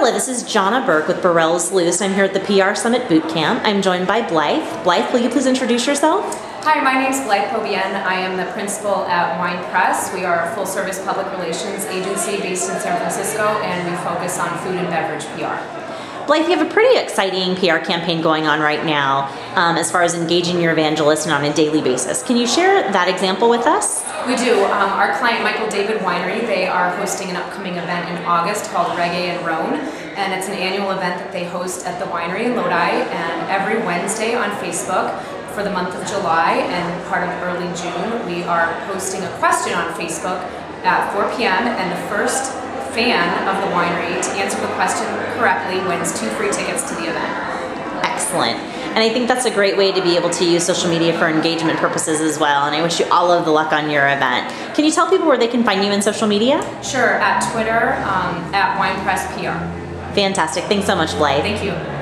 Hello, this is Johna Burke with BurrellesLuce. I'm here at the PR Summit Boot Camp. I'm joined by Blythe. Blythe, will you please introduce yourself? Hi, my name is Blythe Beaubien. I am the principal at Wine Press. We are a full-service public relations agency based in San Francisco, and we focus on food and beverage PR. Blythe, you have a pretty exciting PR campaign going on right now um, as far as engaging your evangelists and on a daily basis. Can you share that example with us? We do. Um, our client, Michael David Winery, they are hosting an upcoming event in August called Reggae and Rhone, and it's an annual event that they host at the winery in Lodi, and every Wednesday on Facebook for the month of July and part of early June, we are posting a question on Facebook at 4 p.m. and the first fan of the winery to answer the question correctly wins two free tickets to the event. Excellent. And I think that's a great way to be able to use social media for engagement purposes as well. And I wish you all of the luck on your event. Can you tell people where they can find you in social media? Sure, at Twitter, um, at WinePressPR. Fantastic. Thanks so much, Blythe. Thank you.